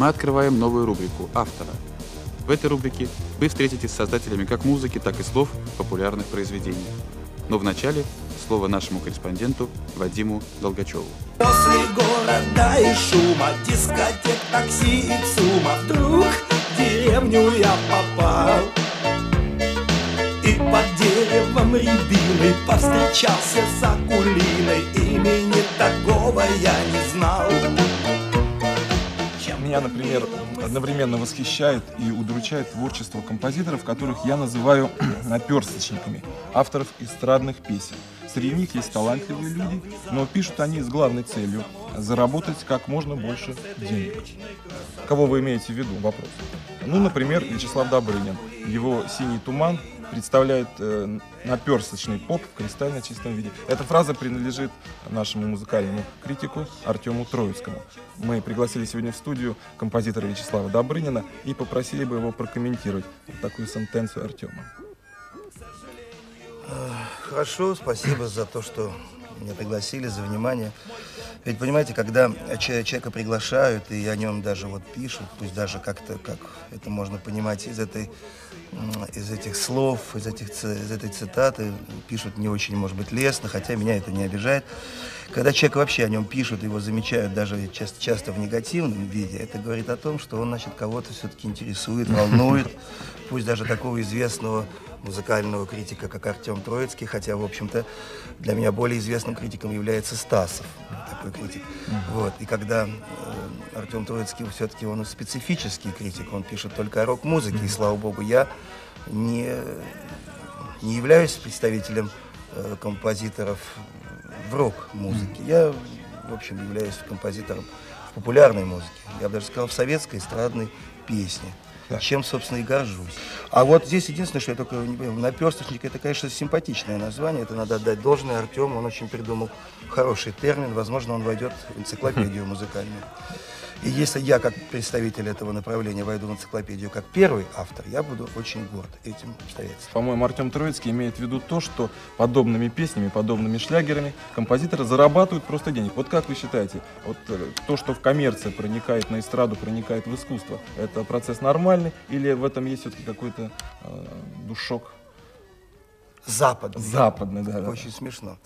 мы открываем новую рубрику «Автора». В этой рубрике вы встретитесь с создателями как музыки, так и слов популярных произведений. Но вначале слово нашему корреспонденту Вадиму Долгачеву. После города и шума, дискотек, такси и цума Вдруг в деревню я попал И под деревом рябиной повстречался с Акулиной Имени такого я не знал Меня, например, одновременно восхищает и удручает творчество композиторов, которых я называю наперсточниками, авторов эстрадных песен. Среди них есть талантливые люди, но пишут они с главной целью – заработать как можно больше денег. Кого вы имеете в виду? Вопрос. Ну, например, Вячеслав Добрынин. Его «Синий туман» представляет э, наперсточный поп в кристально чистом виде. Эта фраза принадлежит нашему музыкальному критику Артему Троицкому. Мы пригласили сегодня в студию композитора Вячеслава Добрынина и попросили бы его прокомментировать вот такую сентенцию Артема. Хорошо, спасибо за то, что меня пригласили, за внимание. Ведь, понимаете, когда че- человека приглашают, и о нем даже вот пишут, пусть даже как-то, как это можно понимать из этой, из этих слов, из, этих, из этой цитаты, пишут не очень, может быть, лестно, хотя меня это не обижает. Когда человек вообще о нем пишут, его замечают даже часто, часто в негативном виде, это говорит о том, что он, значит, кого-то все-таки интересует, волнует, пусть даже такого известного музыкального критика, как Артем Троицкий, хотя, в общем-то, для меня более известным критиком является Стасов, такой критик. Вот. И когда э, Артем Троицкий все-таки он специфический критик, он пишет только о рок-музыке, и, слава богу, я не, не являюсь представителем э, композиторов в рок-музыке. Я, в общем, являюсь композитором в популярной музыке. Я бы даже сказал, в советской эстрадной песне. Чем, собственно, и горжусь. А вот здесь единственное, что я только не понимаю, наперсточник это, конечно, симпатичное название, это надо отдать должное Артему, он очень придумал хороший термин, возможно, он войдет в энциклопедию музыкальную. И если я, как представитель этого направления, войду в энциклопедию как первый автор, я буду очень горд этим обстоятельством. По-моему, Артем Троицкий имеет в виду то, что подобными песнями, подобными шлягерами композиторы зарабатывают просто денег. Вот как вы считаете, вот э, то, что в коммерции проникает на эстраду, проникает в искусство, это процесс нормальный или в этом есть все-таки какой-то э, душок Западный. западный? Да, да. Очень смешно.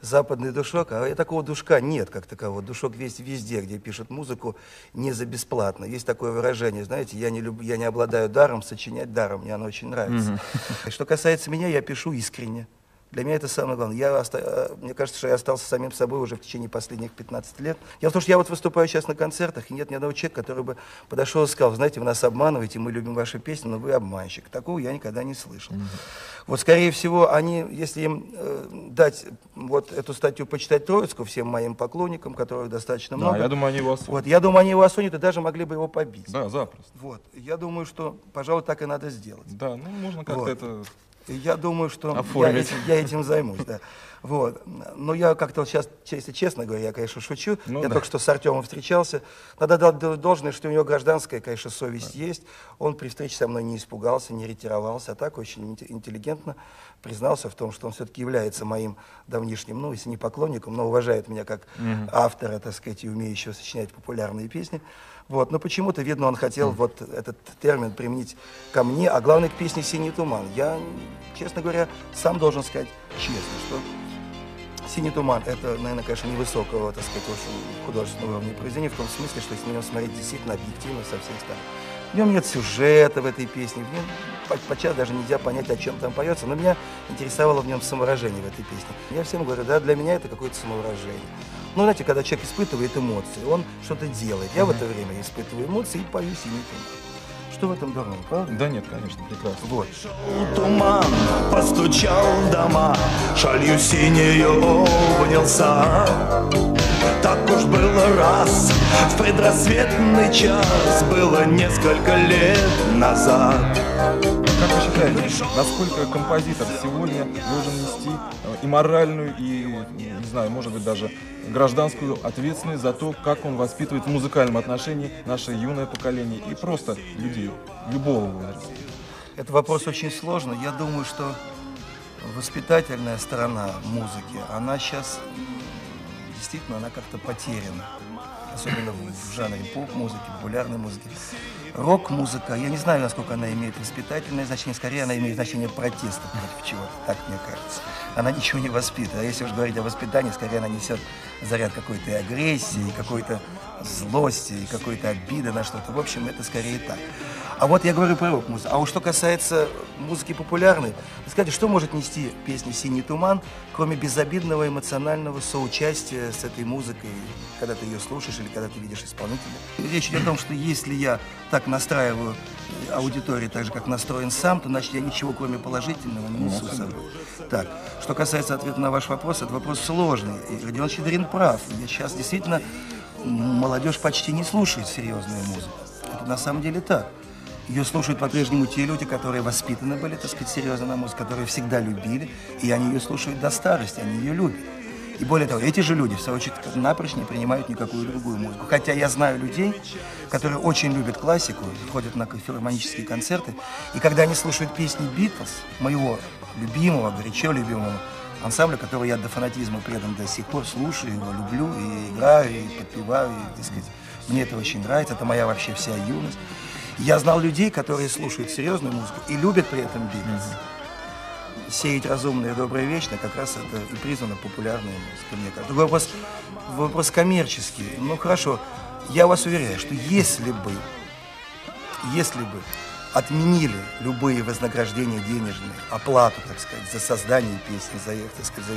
Западный душок, а такого душка нет как такового. Душок есть везде, где пишут музыку не за бесплатно. Есть такое выражение, знаете, я не, люб... я не обладаю даром, сочинять даром, мне оно очень нравится. Что касается меня, я пишу искренне. Для меня это самое главное. Я оста- э, Мне кажется, что я остался самим собой уже в течение последних 15 лет. В том, что я вот выступаю сейчас на концертах, и нет ни одного человека, который бы подошел и сказал, знаете, вы нас обманываете, мы любим ваши песни, но вы обманщик. Такого я никогда не слышал. Вот, скорее всего, они, если им э, дать вот эту статью почитать Троицкую всем моим поклонникам, которых достаточно Да, много, я думаю, они его осудят. вот, я думаю, они его осудят и даже могли бы его побить. Да, запросто. Вот, я думаю, что, пожалуй, так и надо сделать. Да, ну можно как-то Вот. это... Я думаю, что я Оформить. я этим займусь, да. Вот. Но я как-то вот сейчас, если честно говоря, я, конечно, шучу. Ну я да. только что с Артемом встречался. Надо дать должное, что у него гражданская, конечно, совесть есть. Он при встрече со мной не испугался, не ретировался, а так очень инте- интеллигентно признался в том, что он все-таки является моим давнишним, ну, если не поклонником, но уважает меня как автора, так сказать, и умеющего сочинять популярные песни. Вот. Но почему-то, видно, он хотел вот этот термин применить ко мне, а главное, к песне «Синий туман». Я, честно говоря, сам должен сказать честно, что «Синий туман» — это, наверное, конечно, невысокого, так сказать, очень художественного уровня произведения, в том смысле, что если на него смотреть действительно объективно со всех сторон. В нем нет сюжета в этой песне, в нем по- подчас даже нельзя понять, о чем там поется, но меня интересовало в нем самовыражение в этой песне. Я всем говорю, да, для меня это какое-то самовыражение. Ну, знаете, когда человек испытывает эмоции, он что-то делает. Я в это время испытываю эмоции и пою «Синий туман». Что в этом дурного, правда? Да нет, конечно, прекрасно. Вот. Туман постучал в дома, шалью синею обнялся. Так уж было раз, в предрассветный час, было несколько лет назад. Считаете, насколько композитор сегодня должен нести э, и моральную, и, не знаю, может быть, даже гражданскую ответственность за то, как он воспитывает в музыкальном отношении наше юное поколение и просто людей любого возраста? Это вопрос очень сложный. Я думаю, что воспитательная сторона музыки, она сейчас действительно она как-то потеряна. особенно в жанре поп-музыки, популярной музыки. Рок-музыка, я не знаю, насколько она имеет воспитательное значение, скорее она имеет значение протеста против чего-то, так мне кажется. Она ничего не воспитывает. А если уж говорить о воспитании, скорее она несет заряд какой-то агрессии, какой-то злости, какой-то обиды на что-то. В общем, это скорее так. А вот я говорю про рок-музыку. А уж что касается музыки популярной, скажите, что может нести песня «Синий туман», кроме безобидного эмоционального соучастия с этой музыкой, когда ты ее слушаешь или когда ты видишь исполнителя? Речь идет о том, что если я так настраиваю аудиторию так же, как настроен сам, то значит я ничего, кроме положительного, не несу с собой. Так, что касается ответа на ваш вопрос, это вопрос сложный. И Родион Щедрин прав. Я сейчас действительно молодежь почти не слушает серьезную музыку. Это на самом деле так. Ее слушают по-прежнему те люди, которые воспитаны были, так сказать, серьезно на музыку, которые всегда любили, и они ее слушают до старости, они ее любят. И более того, эти же люди, в свою очередь, напрочь не принимают никакую другую музыку. Хотя я знаю людей, которые очень любят классику, ходят на филармонические концерты, и когда они слушают песни Битлз, моего любимого, горячо любимого ансамбля, который я до фанатизма предан до сих пор, слушаю его, люблю, и играю, и подпеваю, и, так сказать, мне это очень нравится, это моя вообще вся юность. Я знал людей, которые слушают серьезную музыку и любят при этом Битлз. Сеять разумное и доброе вечно как раз это и признана популярная музыка, мне кажется. Вопрос, вопрос коммерческий. Ну хорошо, я вас уверяю, что если бы, если бы отменили любые вознаграждения денежные, оплату, так сказать, за создание песни, за их, так сказать,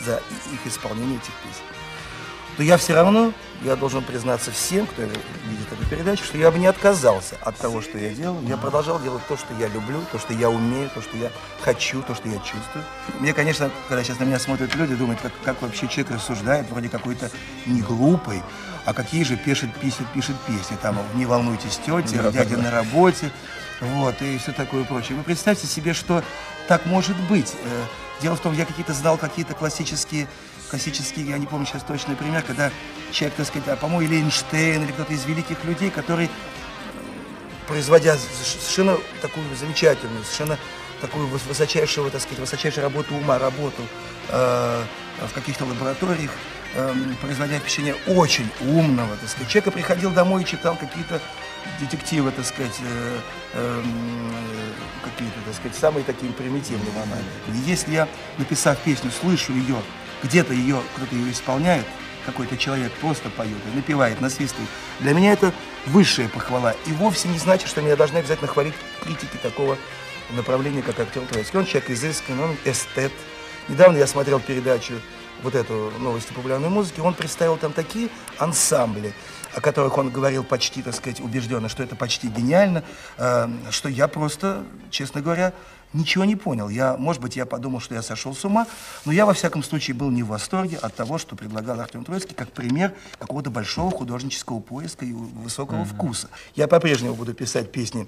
за, за их исполнение этих песен, то я все равно, я должен признаться всем, кто видит эту передачу, что я бы не отказался от того, что я делал. Я продолжал делать то, что я люблю, то, что я умею, то, что я хочу, то, что я чувствую. Мне, конечно, когда сейчас на меня смотрят люди, думают, как, как вообще человек рассуждает, вроде какой-то не глупый, а какие же пишет, пишет, пишет песни, там, не волнуйтесь, тетя, Да, дядя да. на работе, вот, и все такое прочее. Вы представьте себе, что так может быть. Э, Дело в том, я какие-то знал какие-то классические, классические, я не помню сейчас точный пример, когда человек, так сказать, а, по-моему, или Эйнштейн, или кто-то из великих людей, который, производя совершенно такую замечательную, совершенно такую выс- высочайшую, так сказать, высочайшую работу ума, работу э, в каких-то лабораториях, эм, производя впечатление очень умного, так сказать. Человек приходил домой и читал какие-то детективы, так сказать, э, эм, э, какие-то, так сказать, самые такие примитивные. И если я, написав песню, слышу ее, где-то ее, кто-то ее исполняет, какой-то человек просто поет, напевает, насвистывает. Для меня это высшая похвала. И вовсе не значит, что меня должны обязательно хвалить критики такого направления, как актер Троицкий. Он человек изысканный, он эстет. Недавно я смотрел передачу вот эту новости популярной музыки, он представил там такие ансамбли, о которых он говорил почти, так сказать, убежденно, что это почти гениально, э, что я просто, честно говоря, ничего не понял. Я, может быть, я подумал, что я сошел с ума, но я, во всяком случае, был не в восторге от того, что предлагал Артем Троицкий как пример какого-то большого художнического поиска и высокого вкуса. Я по-прежнему буду писать песни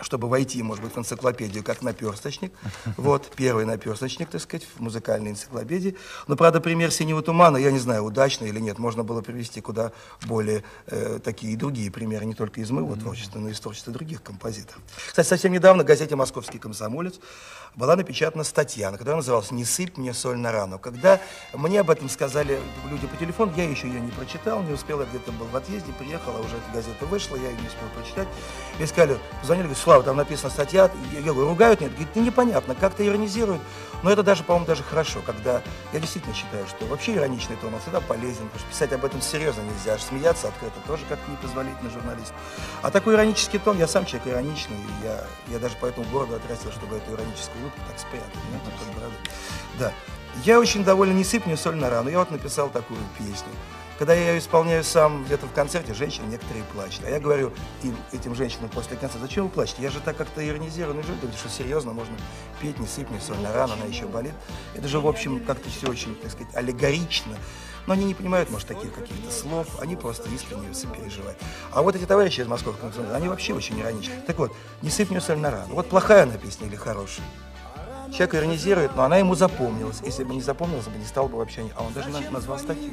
чтобы войти, может быть, в энциклопедию как наперсточник. Вот, первый наперсточник, так сказать, в музыкальной энциклопедии. Но, правда, пример «Синего тумана», я не знаю, удачно или нет, можно было привести куда более э, такие и другие примеры, не только из моего творчества, но и из творчества других композиторов. Кстати, совсем недавно в газете «Московский комсомолец» была напечатана статья, на которой называлась «Не сыпь мне соль на рану». Когда мне об этом сказали люди по телефону, я еще ее не прочитал, не успел, я где-то был в отъезде, приехал, а уже эта газета вышла, я ее не успел прочитать. Мне сказали, звонили, говорят, Слава, там написана статья, я говорю, ругают? Нет, говорит, непонятно, как-то иронизируют. Но это даже, по-моему, даже хорошо, когда я действительно считаю, что вообще ироничный тон, он всегда полезен, потому что писать об этом серьезно нельзя, аж смеяться открыто тоже как-то непозволительно журналист. А такой иронический тон, я сам человек ироничный, и я, я даже поэтому городу отрастил, чтобы эту ироническую улыбку так спрятать, ну. Да. Я очень доволен, не сыпь мне соль на рану. Я вот написал такую песню. Когда я ее исполняю сам где-то в концерте, женщины некоторые плачут. А я говорю им, этим женщинам после концерта, зачем вы плачете? Я же так как-то иронизирую, ну, говорю, что серьезно можно петь, не сыпь мне соль на рану, она еще болит. Это же, в общем, как-то все очень, так сказать, аллегорично. Но они не понимают, может, таких каких-то слов, они просто искренне сопереживают. А вот эти товарищи из Московского национального, они вообще очень ироничны. Так вот, не сыпь мне соль на рану. Вот плохая она песня или хорошая? Человек иронизирует, но она ему запомнилась. Если бы не запомнилась, бы не стал бы вообще... А он даже на- назвал статью.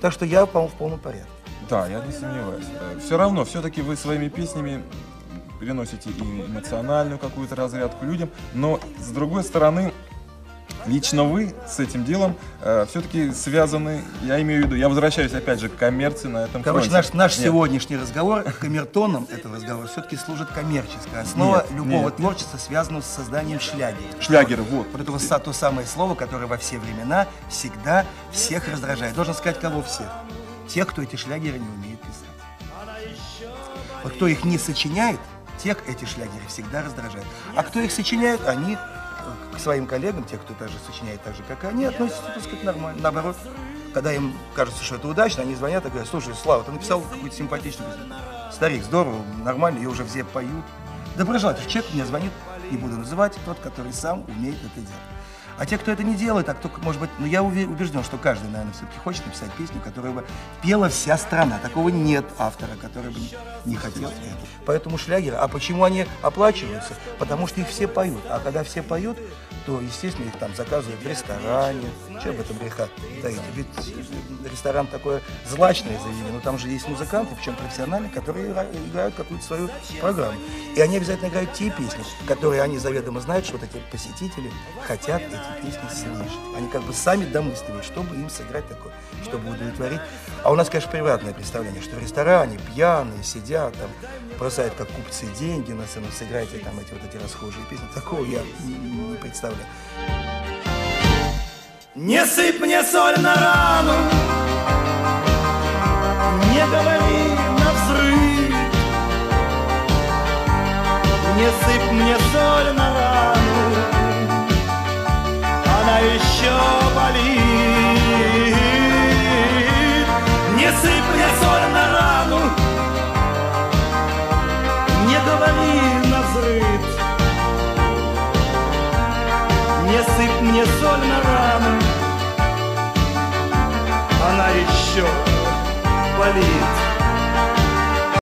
Так что я, по-моему, в полном порядке. Да, я не сомневаюсь. Все равно, все-таки вы своими песнями переносите и эмоциональную какую-то разрядку людям, но с другой стороны, лично вы с этим делом э, все-таки связаны, я имею в виду, я возвращаюсь опять же к коммерции на этом Короче, фронте. наш, наш Нет. сегодняшний разговор, камертоном этого разговора, все-таки служит коммерческая основа Нет, любого нет. творчества, связанного с созданием шлягера. Шлягеры, вот. Вот это вот то самое слово, которое во все времена всегда всех раздражает. Должен сказать, кого всех? Тех, кто эти шлягеры не умеет писать. Вот кто их не сочиняет, тех эти шлягеры всегда раздражают. А кто их сочиняет, они к своим коллегам, те, кто также сочиняет так же, как и они, относятся, так сказать, нормально. Наоборот, когда им кажется, что это удачно, они звонят и говорят, слушай, Слава, ты написал какую-то симпатичную песню. Старик, здорово, нормально, ее уже все поют. Доброжелатель, человек мне звонит, не буду называть, тот, который сам умеет это делать. А те, кто это не делает, а кто, может быть, ну я убежден, что каждый, наверное, все-таки хочет написать песню, которую бы пела вся страна. Такого нет автора, который бы не, хотел это. Поэтому шлягеры. А почему они оплачиваются? Потому что их все поют. А когда все поют, то, естественно, их там заказывают в ресторане. Че об этом греха таить? Ведь ресторан такое злачное заведение, но там же есть музыканты, причем профессиональные, которые игра- играют какую-то свою программу. И они обязательно играют те песни, которые они заведомо знают, что вот эти посетители хотят эти песни слышать. Они как бы сами домысливают, чтобы им сыграть такое, чтобы удовлетворить. А у нас, конечно, превратное представление, что в ресторане пьяные сидят, там, бросают как купцы деньги на сцену, сыграйте там эти вот эти расхожие песни. Такого я не представляю. Не сыпь мне соль на рану, не говори на взрыв. Не сыпь мне соль на рану, Не сыпь мне соль